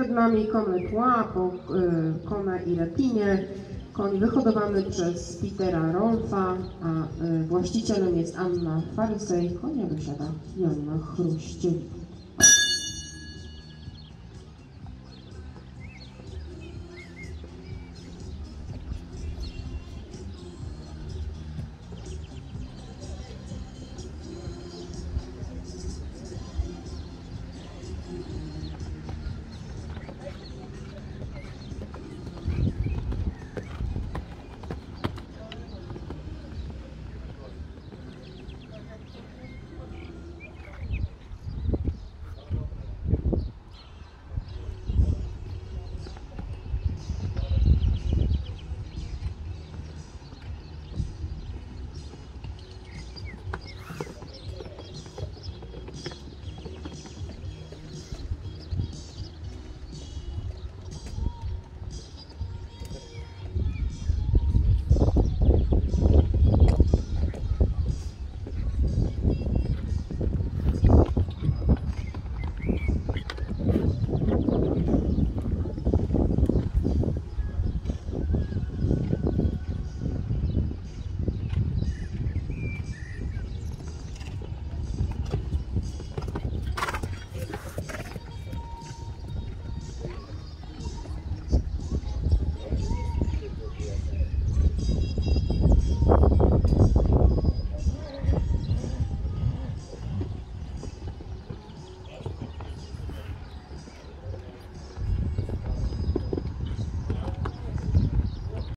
Przed nami komy tła po y, Kona i Retinie. Koń wyhodowany przez Petera Rolfa, a y, właścicielem jest Anna Farysej. Konia wysiada Joanna Chruściewicz.